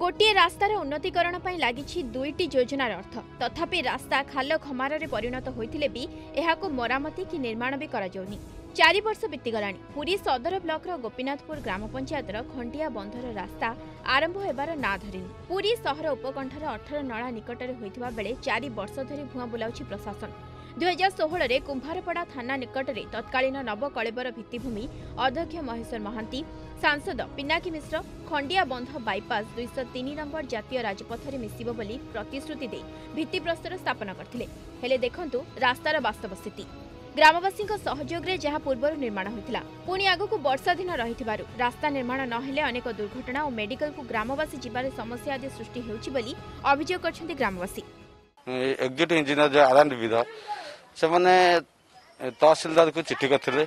ଗୋଟିଏ ରାସ୍ତାର ଉନ୍ନତିକରଣ ପାଇଁ ଲାଗିଛି ଦୁଇଟି ଯୋଜନାର ଅର୍ଥ। ତଥାପି ରାସ୍ତା ଖାଲ ଖମାରରେ ପରିଣତ ହୋଇଥିଲେ ବି ଏହାକୁ ମରାମତି କି ନିର୍ମାଣ ବି କରାଯାଉନି। ଚାରି ବର୍ଷ ବିତିଗଲାଣି। ପୁରୀ ସଦର ବ୍ଲକର ଗୋପୀନାଥପୁର ଗ୍ରାମ ପଞ୍ଚାୟତର ଖଣ୍ଡିଆ ବନ୍ଧର ରାସ୍ତା ଆରମ୍ଭ ହେବାର ନାଁ ଧରିନି। ପୁରୀ ସହର ଉପକଣ୍ଠର ଅଠର ନଳା ନିକଟରେ ହୋଇଥିବା ବେଳେ ଚାରି ବର୍ଷ ଧରି ଭୁଆଁ ବୁଲାଉଛି ପ୍ରଶାସନ। ଦୁଇହଜାର ଷୋହଳରେ କୁମ୍ଭାରପଡ଼ା ଥାନା ନିକଟରେ ତତ୍କାଳୀନ ନବକଳେବର ଭିତ୍ତିଭୂମି ଅଧ୍ୟକ୍ଷ ମହେଶ୍ୱର ମହାନ୍ତି ସାଂସଦ ପିନାକୀ ମିଶ୍ର ଖଣ୍ଡିଆ ବନ୍ଧ ବାଇପାସ୍ ଦୁଇଶହ ତିନି ନମ୍ବର ଜାତୀୟ ରାଜପଥରେ ମିଶିବ ବୋଲି ପ୍ରତିଶ୍ରୁତି ଦେଇ ଭିତ୍ତିପ୍ରସ୍ତର ସ୍ଥାପନ କରିଥିଲେ। ହେଲେ ଦେଖନ୍ତୁ ରାସ୍ତାର ବାସ୍ତବ ସ୍ଥିତି। ଗ୍ରାମବାସୀଙ୍କ ସହଯୋଗରେ ଯାହା ପୂର୍ବରୁ ନିର୍ମାଣ ହୋଇଥିଲା ପୁଣି ଆଗକୁ ବର୍ଷା ଦିନ ରହିଥିବାରୁ ରାସ୍ତା ନିର୍ମାଣ ନହେଲେ ଅନେକ ଦୁର୍ଘଟଣା ଓ ମେଡିକାଲକୁ ଗ୍ରାମବାସୀ ଯିବାରେ ସମସ୍ୟା ଆଦି ସୃଷ୍ଟି ହେଉଛି ବୋଲି ଅଭିଯୋଗ କରିଛନ୍ତି ଗ୍ରାମବାସୀ। ଏକ୍ଜିକ୍ୟୁଟିଭ ଇଞ୍ଜିନିୟର ଯେଉଁ ଆରାଣ୍ଡ ବିଧ ସେମାନେ ତହସିଲଦାରକୁ ଚିଠି କରିଥିଲେ।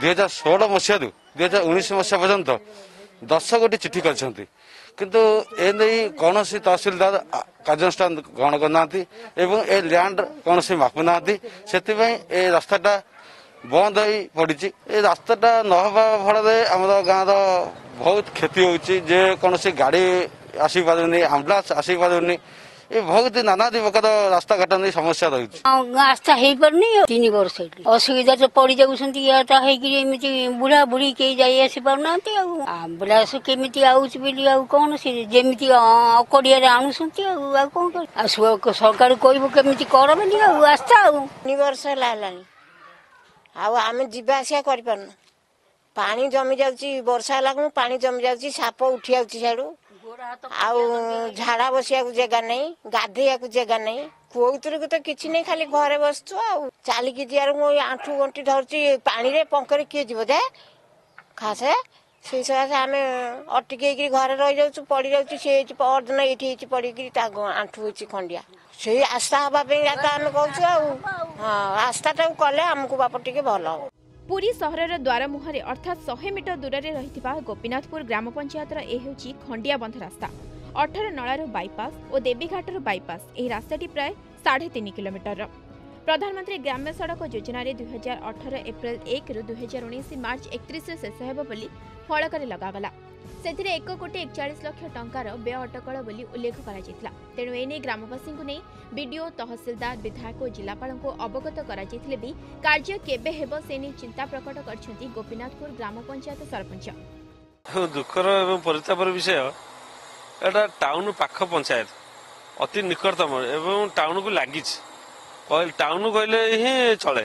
ଦୁଇ ହଜାର ଷୋହଳ ମସିହାରୁ ଦୁଇ ହଜାର ଉଣେଇଶ ମସିହା ପର୍ଯ୍ୟନ୍ତ ଦଶ ଗୋଟି ଚିଠି କରିଛନ୍ତି। କିନ୍ତୁ ଏ ନେଇ କୌଣସି ତହସିଲଦାର କାର୍ଯ୍ୟାନୁଷ୍ଠାନ ଗ୍ରହଣ କରିନାହାନ୍ତି ଏବଂ ଏ ଲ୍ୟାଣ୍ଡ କୌଣସି ମାପୁନାହାନ୍ତି। ସେଥିପାଇଁ ଏ ରାସ୍ତାଟା ବନ୍ଦ ହୋଇ ପଡ଼ିଛି। ଏ ରାସ୍ତାଟା ନ ହେବା ଫଳରେ ଆମର ଗାଁର ବହୁତ କ୍ଷତି ହେଉଛି। ଯେ କୌଣସି ଗାଡ଼ି ଆସିପାରୁନି ଆମ୍ବୁଲାନ୍ସ ଆସିପାରୁନି। ଏ ବହୁତ ନାନାଦି ପ୍ରକାର ରାସ୍ତାଘାଟ ନେଇ ସମସ୍ୟା ରହିଛି। ଆଉ ରାସ୍ତା ହେଇପାରୁନି ଆଉ ତିନି ବର୍ଷ ଏଠି ଅସୁବିଧାରେ ପଡିଯାଉଛନ୍ତି ଇଆଟା ହେଇକିରି ଏମିତି ବୁଢା ବୁଢୀ କେହି ଯାଇ ଆସି ପାରୁନାହାନ୍ତି ଆଉ। ଆମ୍ବୁଲାନ୍ସ କେମିତି ଆଉଛି ବୋଲି ଆଉ କଣ ସେ ଯେମିତି ଅ- ଅକଡିଆରେ ଆଣୁଛନ୍ତି ଆଉ ଆଉ କଣ କରିବ? ଆଉ ସୁ- ସରକାର କହିବ କେମିତି କର ବୋଲି ଆଉ ରାସ୍ତା ଆଉ। ତିନି ବର୍ଷ ହେଲା ହେଲାଣି। ଆଉ ଆମେ ଯିବା ଆସିବା କରିପାରୁନୁ। ପାଣି ଜମି ଯାଉଛି ବର୍ଷା ହେଲା ବେଳକୁ ପାଣି ଜମି ଯାଉଛି ସାପ ଉଠି ଯାଉଛି ସିଆଡୁ। ଆଉ ଝାଡା ବସିବାକୁ ଜାଗା ନାହିଁ ଗାଧେଇବାକୁ ଜାଗା ନାହିଁ। କୋଉଥିରକୁ ତ କିଛି ନାହିଁ ଖାଲି ଘରେ ବସୁଛୁ ଆଉ। ଚାଲିକି ଯିବାର ମୁଁ ଏଇ ଆଣ୍ଠୁ ଗଣ୍ଠି ଧରୁଛି ପାଣିରେ ପଙ୍କରେ କିଏ ଯିବ ଯେ? ଖାସେ ସେଇ ସକାଶେ ଆମେ ଅଟିକି ହେଇକିରି ଘରେ ରହିଯାଉଛୁ ପଡ଼ିଯାଉଛି ସେ ହେଇଛି ପରଦିନ ଏଇଠି ହେଇଛି ପଡ଼ିକିରି ତା ଗ- ଆଣ୍ଠୁ ହେଇଛି ଖଣ୍ଡିଆ। ସେଇ ଆସ୍ଥା ହେବା ପାଇଁ ତ ଆମେ କହୁଛୁ ଆଉ। ହଁ ରାସ୍ତାଟାକୁ କଲେ ଆମକୁ ବାପ ଟିକେ ଭଲ ହବ। ପୁରୀ ସହରର ଦ୍ୱାର ମୁହଁରେ ଅର୍ଥାତ୍ ଶହେ ମିଟର ଦୂରରେ ରହିଥିବା ଗୋପୀନାଥପୁର ଗ୍ରାମ ପଞ୍ଚାୟତର ଏ ହେଉଛି ଖଣ୍ଡିଆ ବନ୍ଧ ରାସ୍ତା। ଅଠର ନଳାରୁ ବାଇପାସ୍ ଓ ଦେବୀଘାଟରୁ ବାଇପାସ୍ ଏହି ରାସ୍ତାଟି ପ୍ରାୟ ସାଢ଼େ ତିନି କିଲୋମିଟରର। ପ୍ରଧାନମନ୍ତ୍ରୀ ଗ୍ରାମ୍ୟ ସଡ଼କ ଯୋଜନାରେ ଦୁଇହଜାର ଅଠର ଏପ୍ରିଲ ଏକରୁ ଦୁଇହଜାର ଉଣେଇଶ ମାର୍ଚ୍ଚ ଏକତିରିଶରେ ଶେଷ ହେବ ବୋଲି ଫଳକରେ ଲଗାଗଲା। ସେଥିରେ ଏକ କୋଟି ଏକଚାଳିଶ ଲକ୍ଷ ଟଙ୍କାର ବ୍ୟୟ ଅଟକଳ ବୋଲି ଉଲ୍ଲେଖ କରାଯାଇଥିଲା। ତେଣୁ ଏନେଇ ଗ୍ରାମବାସୀଙ୍କୁ ନେଇ ବିଡିଓ ତହସିଲଦାର ବିଧାୟକ ଓ ଜିଲ୍ଲାପାଳଙ୍କୁ ଅବଗତ କରାଯାଇଥିଲେ ବି କାର୍ଯ୍ୟ କେବେ ହେବ ସେ ନେଇ ଚିନ୍ତା ପ୍ରକଟ କରିଛନ୍ତି ଗୋପୀନାଥପୁର ଗ୍ରାମ ପଞ୍ଚାୟତ ସରପଞ୍ଚ। ଦୁଃଖର ଏବଂ ପରିତାପର ବିଷୟ ଏଟା ଟାଉନ ପାଖ ପଞ୍ଚାୟତ ଅତି ନିକଟତମ ଏବଂ ଟାଉନକୁ ଲାଗିଛି। କହିଲେ- ଟାଉନ କହିଲେ ହିଁ ଚଳେ।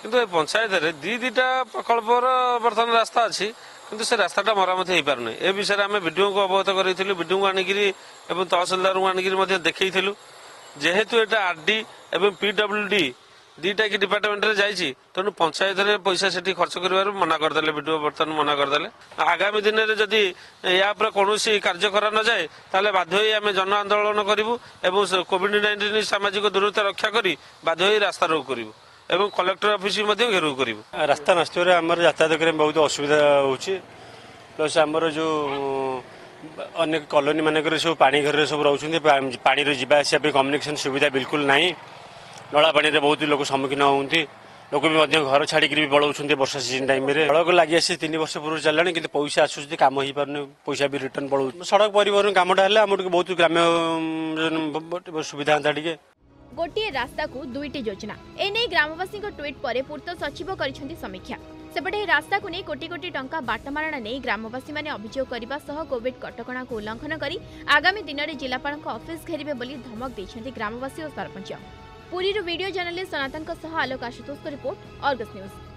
କିନ୍ତୁ ଏ ପଞ୍ଚାୟତରେ ଦି ଦିଟା ପ୍ରକଳ୍ପର ବର୍ତ୍ତମାନ ରାସ୍ତା ଅଛି। କିନ୍ତୁ ସେ ରାସ୍ତାଟା ମରାମତି ହେଇପାରୁନି ଏ ବିଷୟରେ ଆମେ ବିଡିଓଙ୍କୁ ଅବଗତ କରାଇଥିଲୁ ବିଡିଓଙ୍କୁ ଆଣିକିରି ଏବଂ ତହସିଲଦାରଙ୍କୁ ଆଣିକିରି ମଧ୍ୟ ଦେଖେଇଥିଲୁ। ଯେହେତୁ ଏଟା ଆରଡି ଏବଂ ପିଡବ୍ଲ୍ୟୁଡି ଦିଟା କି ଡିପାର୍ଟମେଣ୍ଟରେ ଯାଇଛି ତେଣୁ ପଞ୍ଚାୟତରେ ପଇସା ସେଠି ଖର୍ଚ୍ଚ କରିବାରୁ ମନା କରିଦେଲେ ବିଡିଓ ବର୍ତ୍ତମାନ ମନା କରିଦେଲେ। ଆଗାମୀ ଦିନରେ ଯଦି ୟା ଉପରେ କୌଣସି କାର୍ଯ୍ୟ କରା ନଯାଏ ତାହେଲେ ବାଧ୍ୟ ହୋଇ ଆମେ ଜନ ଆନ୍ଦୋଳନ କରିବୁ ଏବଂ କୋଭିଡ ନାଇଣ୍ଟିନ ସାମାଜିକ ଦୂରତା ରକ୍ଷା କରି ବାଧ୍ୟ ହୋଇ ରାସ୍ତା ରୋକ କରିବୁ। ଏବଂ କଲେକ୍ଟର ଅଫିସ ମଧ୍ୟ ଘେରାଉ କରିବୁ। ରାସ୍ତା ନଷ୍ଟରେ ଆମର ଯାତାୟାତ କରିବା ବହୁତ ଅସୁବିଧା ହେଉଛି। ପ୍ଲସ୍ ଆମର ଯେଉଁ ଅନେକ କଲୋନୀ ମାନଙ୍କରେ ସବୁ ପାଣି ଘରରେ ସବୁ ରହୁଛନ୍ତି। ପା- ପାଣିର ଯିବା ଆସିବା ପାଇଁ କମ୍ୟୁନିକେସନ ସୁବିଧା ବିଲକୁଲ ନାହିଁ। ନଳା ପାଣିରେ ବହୁତ ଲୋକ ସମ୍ମୁଖୀନ ହୁଅନ୍ତି। ଲୋକ ବି ମଧ୍ୟ ଘର ଛାଡ଼ିକିରି ବି ପଳାଉଛନ୍ତି ବର୍ଷା ସିଜନ ଟାଇମରେ ସଡ଼କ ଲାଗି ଆସି ତିନି ବର୍ଷ ପୂର୍ବରୁ ଚାଲିଲାଣି କିନ୍ତୁ ପଇସା ଆସୁଛି କାମ ହେଇପାରୁନି ପଇସା ବି ରିଟର୍ନ ପଳାଉଛି। ସଡ଼କ ପରିବହନ କାମଟା ହେଲେ ଆମର ଟିକେ ବହୁତ ଗ୍ରାମ୍ୟ ଉମ୍, ସୁବିଧା ହୁଅନ୍ତା ଟିକେ। ଗୋଟିଏ ରାସ୍ତାକୁ ଦୁଇଟି ଯୋଜନା। ଏନେଇ ଗ୍ରାମବାସୀଙ୍କ ଟ୍ୱିଟ୍ ପରେ ପୂର୍ତ୍ତ ସଚିବ କରିଛନ୍ତି ସମୀକ୍ଷା। ସେପଟେ ଏହି ରାସ୍ତାକୁ ନେଇ କୋଟି କୋଟି ଟଙ୍କା ବାଟମାରଣା ନେଇ ଗ୍ରାମବାସୀମାନେ ଅଭିଯୋଗ କରିବା ସହ କୋଭିଡ କଟକଣାକୁ ଉଲ୍ଲଂଘନ କରି ଆଗାମୀ ଦିନରେ ଜିଲ୍ଲାପାଳଙ୍କ ଅଫିସ ଘେରିବେ ବୋଲି ଧମକ ଦେଇଛନ୍ତି ଗ୍ରାମବାସୀ ଓ ସରପଞ୍ଚ। ପୁରୀରୁ ଭିଡିଓ ଜର୍ଣ୍ଣାଲିଷ୍ଟ ସନାତନଙ୍କ ସହ ଆଲୋକ ଆଶୁତୋଷଙ୍କ ରିପୋର୍ଟ ଅର୍ଗସ୍ ନ୍ୟୁଜ୍।